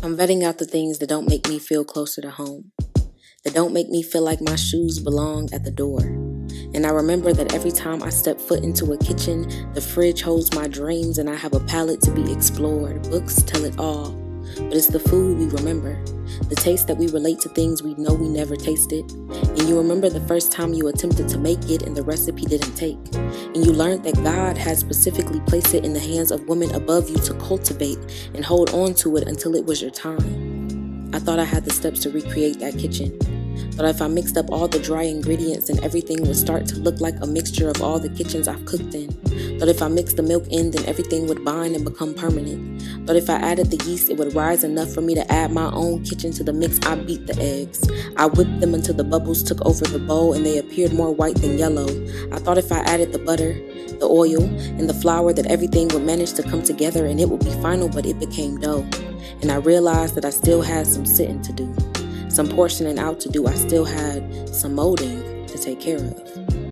I'm vetting out the things that don't make me feel closer to home, that don't make me feel like my shoes belong at the door. And I remember that every time I step foot into a kitchen, the fridge holds my dreams and I have a palette to be explored. Books tell it all, but it's the food we remember, the taste that we relate to things we know we never tasted. And you remember the first time you attempted to make it and the recipe didn't take. And you learned that God had specifically placed it in the hands of women above you to cultivate and hold on to it until it was your time. I thought I had the steps to recreate that kitchen. But if I mixed up all the dry ingredients and everything would start to look like a mixture of all the kitchens I've cooked in. But if I mixed the milk in, then everything would bind and become permanent. But if I added the yeast, it would rise enough for me to add my own kitchen to the mix. I beat the eggs. I whipped them until the bubbles took over the bowl and they appeared more white than yellow. I thought if I added the butter, the oil, and the flour, that everything would manage to come together and it would be final, but it became dough. And I realized that I still had some sitting to do some portioning out to do. I still had some molding to take care of.